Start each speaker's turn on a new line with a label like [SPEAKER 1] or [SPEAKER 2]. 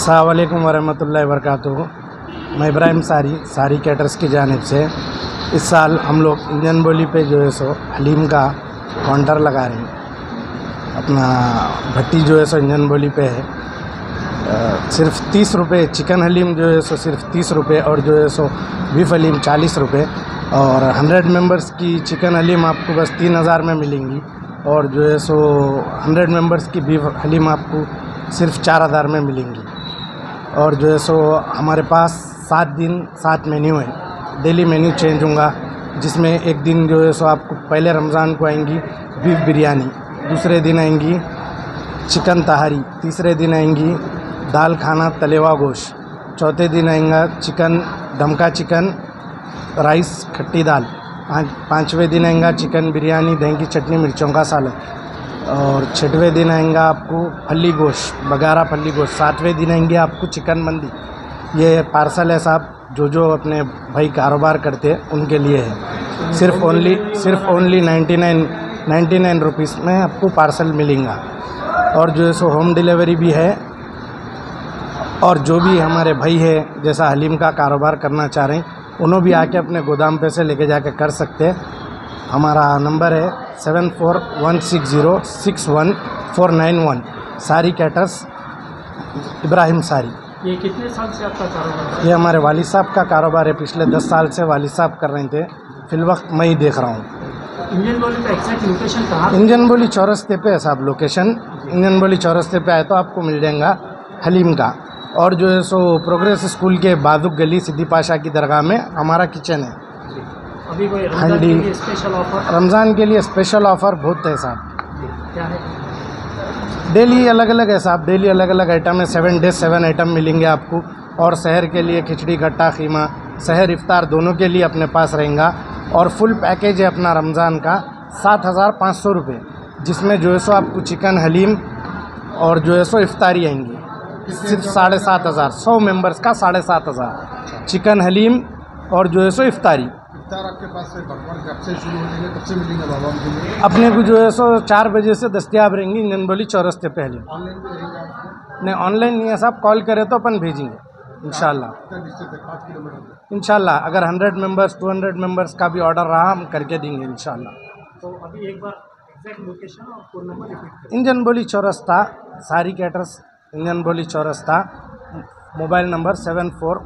[SPEAKER 1] अल्लाम वरहमल वरक मैं इब्राहिम सारी सारी कैटर्स की जानब से इस साल हम लोग इंजन बोली पे जो है सो हलीम का काउंटर लगा रहे हैं। अपना भट्टी जो है सो इंजन बोली पे है। सिर्फ़ तीस रुपये चिकन हलीम जो है सो सिर्फ़ तीस रुपये और जो है सो बीफ हलीम चालीस रुपये और हंड्रेड मेंबर्स की चिकन हलीम आपको बस तीन हज़ार में मिलेंगी। और जो है सो हंड्रेड मेंबर्स की बीफ हलीम आपको सिर्फ़ चार हज़ार में मिलेंगी। और जो है सो हमारे पास सात दिन, सात मेन्यू है। डेली मेन्यू चेंज होगा, जिसमें एक दिन जो है सो आपको पहले रमज़ान को आएँगी बीफ बिरयानी, दूसरे दिन आएँगी चिकन तहारी तीसरे दिन आएँगी दाल खाना तलेवा गोश्त चौथे दिन आएगा चिकन दमका चिकन राइस खट्टी दाल। पाँच, पाँचवें दिन आएगा चिकन बिरयानी दही की चटनी मिर्चों का सालन और छठवें दिन आएगा आपको फली गोश्त, बघारा फली गोश्त। सातवें दिन आएँगे आपको चिकन मंदी। ये पार्सल है साहब जो जो अपने भाई कारोबार करते हैं, उनके लिए है। सिर्फ़ ओनली सिर्फ़ only ninety nine ninety nine rupees में आपको पार्सल मिलेगा। और जो है सो होम डिलीवरी भी है। और जो भी हमारे भाई है, जैसा हलीम का कारोबार करना चाह रहे हैं उन्होंने भी आके अपने गोदाम पे से लेके जाके कर सकते हैं। हमारा नंबर है seven four one six zero six one four nine one. सारी कैटर्स इब्राहिम सारी।
[SPEAKER 2] ये कितने साल से आपका कारोबार है?
[SPEAKER 1] ये हमारे वाली साहब का कारोबार है। पिछले दस साल से वाली साहब कर रहे थे। फिल वक्त मैं ही देख रहा हूँ।
[SPEAKER 2] इंडियन बॉली का एग्जैक्ट लोकेशन कहाँ?
[SPEAKER 1] इंजन बोली चौरस्ते पे है साहब लोकेशन इंजन बोली चौरस्ते पे आए तो आपको मिल जाएगा हलीम का। और जो है सो प्रोग्रेस स्कूल के बादुक गली सिद्दी पाशा की दरगाह में हमारा किचन है।
[SPEAKER 2] अभी कोई
[SPEAKER 1] हाँ
[SPEAKER 2] रमज़ान
[SPEAKER 1] जी।
[SPEAKER 2] के लिए स्पेशल ऑफ़र
[SPEAKER 1] रमज़ान के लिए स्पेशल ऑफ़र बहुत है साहब।
[SPEAKER 2] क्या है?
[SPEAKER 1] डेली अलग अलग है साहब डेली अलग अलग आइटम है। सेवन डेज़ सेवन आइटम मिलेंगे आपको। और शहर के लिए खिचड़ी खट्टा खीमा शहर इफ्तार दोनों के लिए अपने पास रहेगा। और फुल पैकेज है अपना रमज़ान का सात हज़ार पाँच सौ रुपये। जिसमें जो है सो आपको चिकन हलीम और जो है सो इफ्तारी आएँगी। सिर्फ़ साढ़े सात हज़ार सौ मेंबर्स का साढ़े सात हज़ार। चिकन हलीम और जो है सो इफ्तारी।
[SPEAKER 3] इफ्तार आपके पास से भगवान कब से शुरू हो जाएँगे कब से मिलेंगे बाबा के लिए?
[SPEAKER 1] अपने को जो है सो चार बजे से दस्तियाब रहेंगी इंजन बोली चौरस्ते पहले।
[SPEAKER 3] ऑनलाइन भी रहेंगे
[SPEAKER 1] नहीं ऑनलाइन नहीं है साहब कॉल करें तो अपन भेजेंगे
[SPEAKER 3] इनशाला
[SPEAKER 1] इंशाल्लाह अगर hundred members two hundred members का भी ऑर्डर रहा हम करके देंगे इंशाल्लाह।
[SPEAKER 2] तो अभी एक बार एग्जैक्ट लोकेशन और फ़ोन नंबर रिपीट करें।
[SPEAKER 1] इंजन बोली चौरस्ता सारी कैटर्स इंजन बोली चौरस्ता मोबाइल नंबर सेवन फोर